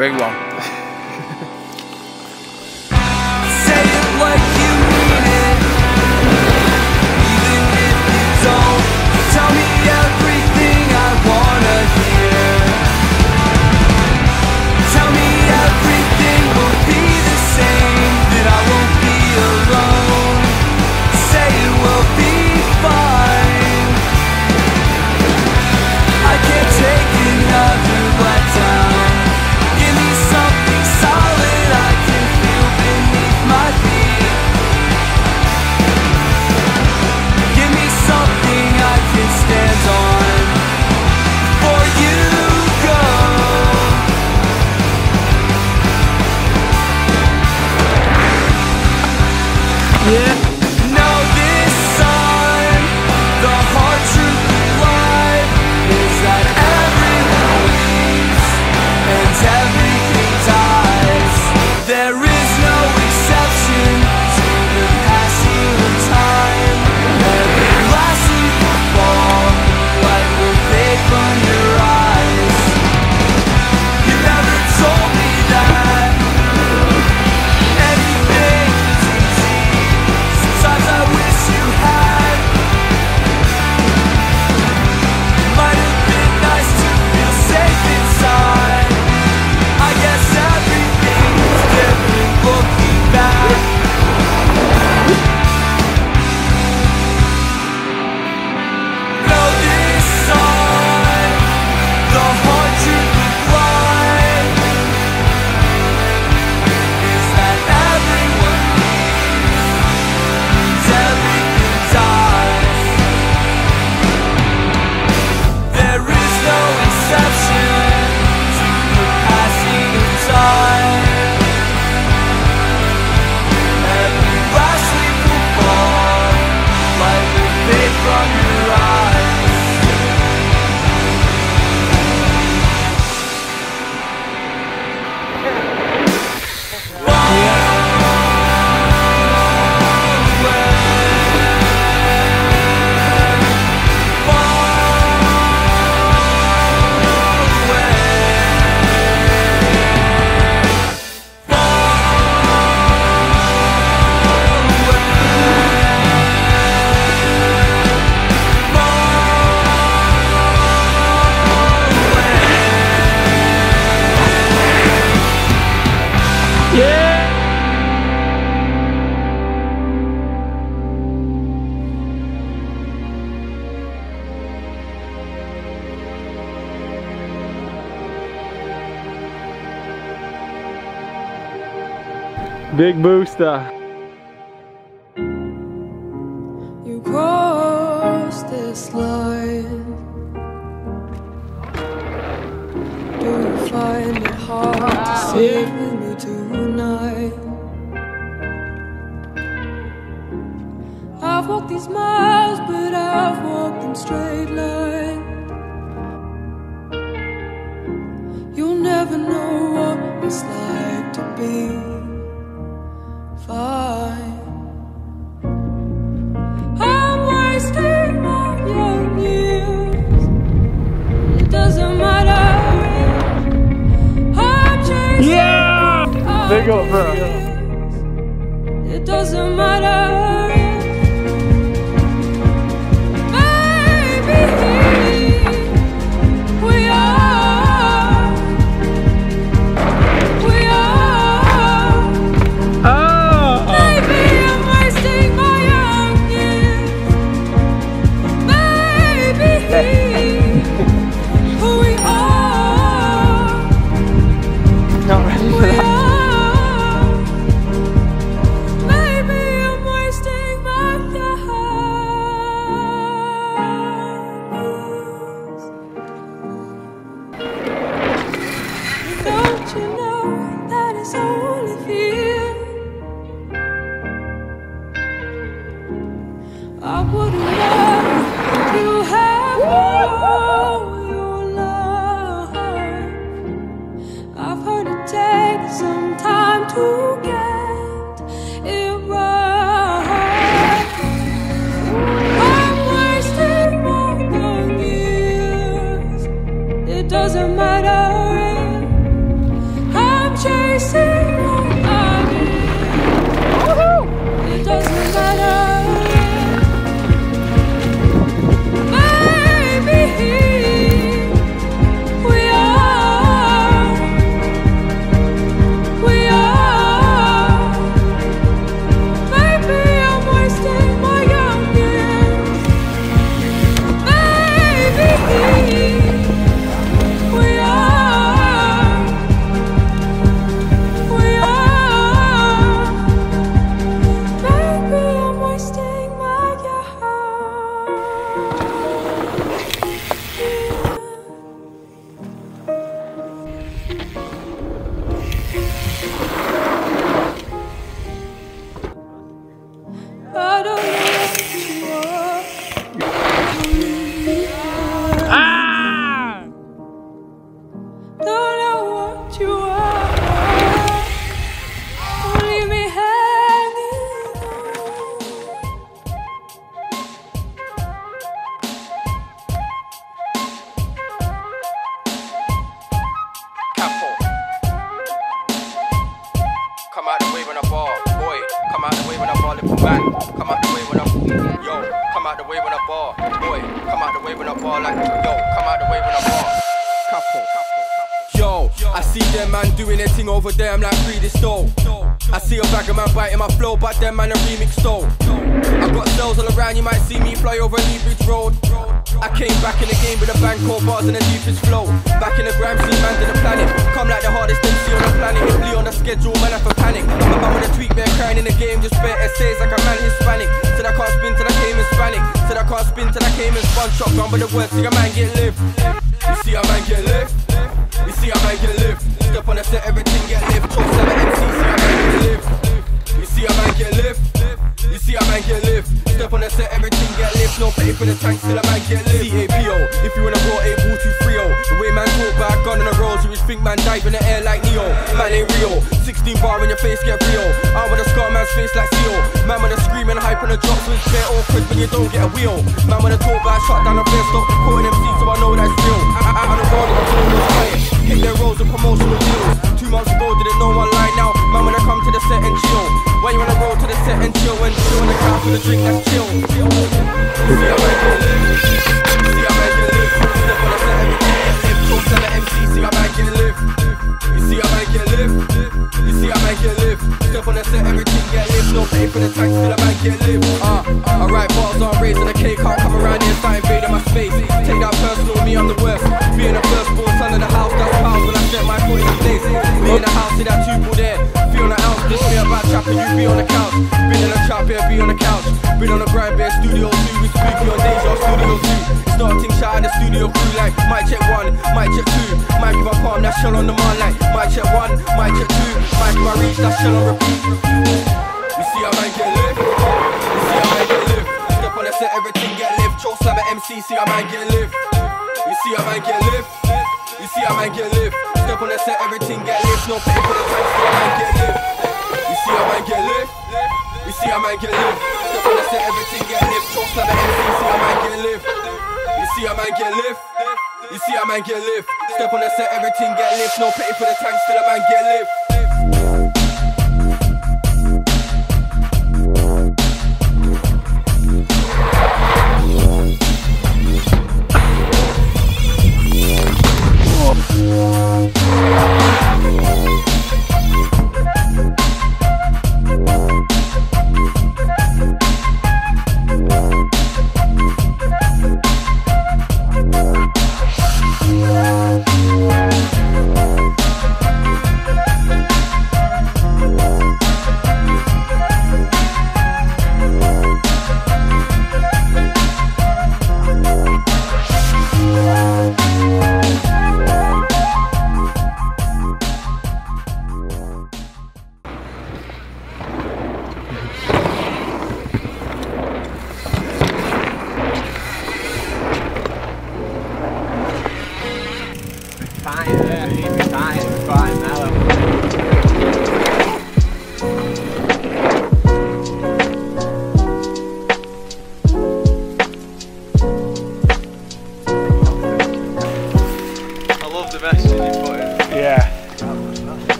very well. 耶。Big booster. You cross this line. Do you find it hard wow. to sit with me tonight? I've walked these miles, but I've walked in straight line. You'll never know what it's like. bro. It doesn't matter. Bar. Couple. Yo, I see them man doing their thing over there, I'm like free this dough. I see a bag of man biting my flow, but them man a remix though. I got cells all around, you might see me fly over Lea Bridge Road. I came back in the game with a bang, core bars and the deepest flow. Back in the gram, see man to the planet. Come like the hardest MC on the planet. Lee on the schedule, man, I for panic. My mum on the tweet, man, crying in the game, just spit essays like a man Hispanic. Can't spin till I came in spun shotgun, but the words, see a man get live. You see a man get live. You see a man get live. Step on the set, everything get live. Choke seven MC, see a man get live. You see a man get live. See a man get live. Step on the set, everything get live. No pay for the tank, still a man get live. CAPO, if you wanna roll a ball to 3 The way man talk about gun on the rolls, you think man dive in the air like Neo. Man ain't real. 16 bar in your face get real. I wanna scar man's face like Seal. Man wanna scream and hype on the drops, so it's bare awkward when you don't get a wheel. Man wanna talk about shut down the place, stop recording MC, so I know that's real. Out on the road, I'm feeling. Hit their roles and promotional deals. Two months ago, didn't know one line now. Man, when I come to the set and chill. Why you wanna roll to the set and chill and chill on the couch with a drink that's chill? You see I get live. You see how I get live. Step the the see how I get live. You see how I get live. You see how I get live. Step on the set, everything get live. No pay for the tank, still I might get live. Uh, alright, bars on raising the cake, can't come around here, start invading my space. Take that personal, me, I'm the worst. Being the first son of the house, that's pounds when I set my foot in the in the house, see that two trapping, you be on the couch. Been in the trap here, be on the couch. Been on the grind, bear studio two, we spooky on Deja studio two. Starting shot in the studio crew like mic check one, mic check two. Mic if I palm, that shell on the man like mic check one, mic check two. Mic if I reach, that shell on repeat. You see how man get live? You see how man get live? Step on the set, everything get live. Choke slam at MC, see how man get live. You see how man get live? You see how man get live? Step on the set, everything get live. No pay for the time, see how man get live. You see how man get live? You see how man get on the set, everything get live. Choke slam at MC, see how man get live. You see how man get live? You see how man get live? Step on the set, everything get live. No pay for the tank, still a man get live.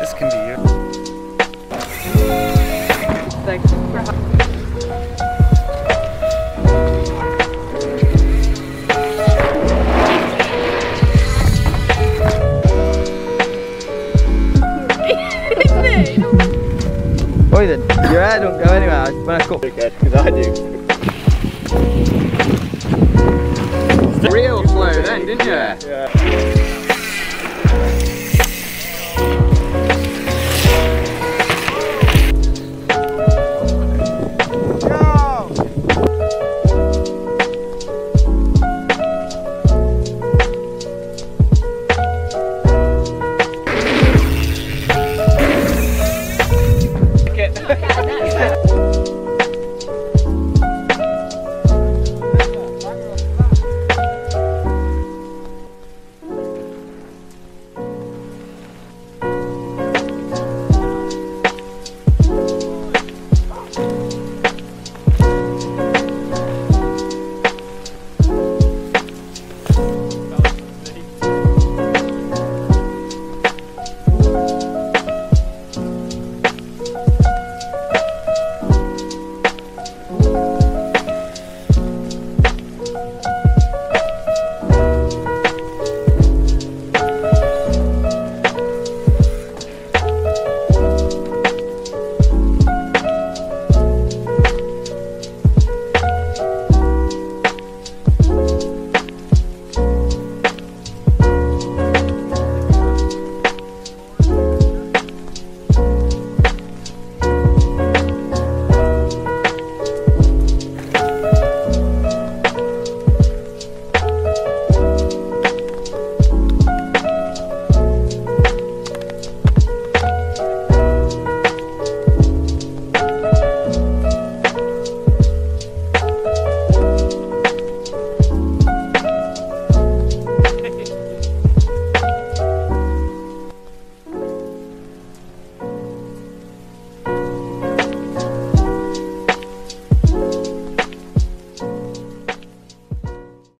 This can be you. Oi then, your hair don't go anywhere when I cut. Because I do. Real slow then, didn't you? Yeah.